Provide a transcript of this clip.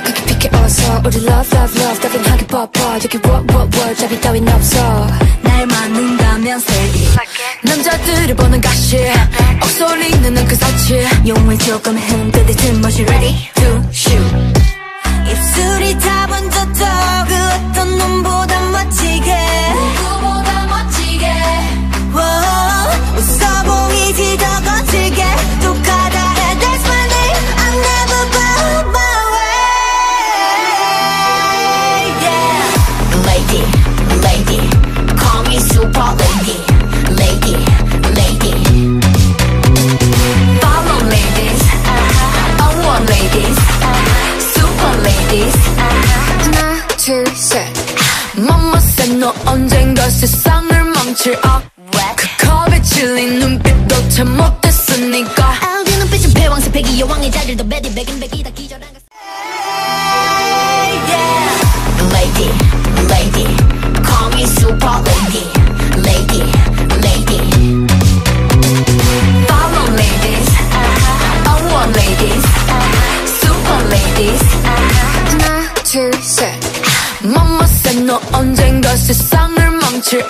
그렇게 피해 어서. 우리 love love love 더빙하게 뻗뻗 저기 what what what 잡이 따윈 없어. 날 맞는다면 세기 남자들을 보는 가시. 억소리는 그 사치. 용을 조금 흔들리지 멋이 ready to shoot. ladies uh, super ladies uh, 하나 Mama said 너 언젠가 세상을 망칠 아, 그 컵에 질린 눈빛도 참못 너 언젠가 세상을 망칠